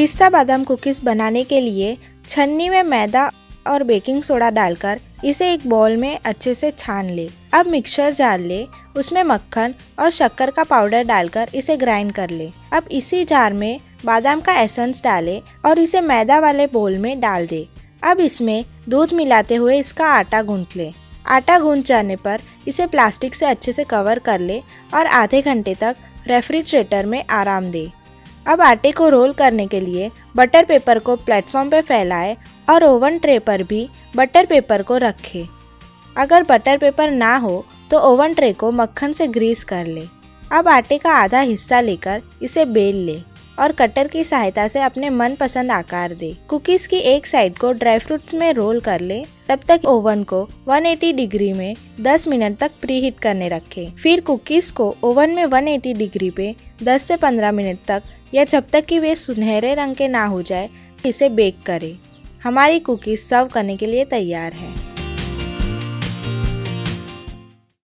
पिस्ता बादाम कुकीज़ बनाने के लिए छन्नी में मैदा और बेकिंग सोडा डालकर इसे एक बॉल में अच्छे से छान ले। अब मिक्सर जार ले, उसमें मक्खन और शक्कर का पाउडर डालकर इसे ग्राइंड कर ले। अब इसी जार में बादाम का एसेंस डाले और इसे मैदा वाले बोल में डाल दे। अब इसमें दूध मिलाते हुए इसका आटा गूंथ ले। आटा गूंथ जाने पर इसे प्लास्टिक से अच्छे से कवर कर ले और आधे घंटे तक रेफ्रिजरेटर में आराम दे। अब आटे को रोल करने के लिए बटर पेपर को प्लेटफॉर्म पर फैलाएँ और ओवन ट्रे पर भी बटर पेपर को रखें। अगर बटर पेपर ना हो तो ओवन ट्रे को मक्खन से ग्रीस कर लें। अब आटे का आधा हिस्सा लेकर इसे बेल ले। और कटर की सहायता से अपने मनपसंद आकार दे। कुकीज की एक साइड को ड्राई फ्रूट्स में रोल कर ले, तब तक ओवन को 180 डिग्री में 10 मिनट तक प्री हीट करने रखें। फिर कुकीज को ओवन में 180 डिग्री पे 10 से 15 मिनट तक या जब तक कि वे सुनहरे रंग के ना हो जाए, इसे बेक करें। हमारी कुकीज सर्व करने के लिए तैयार है।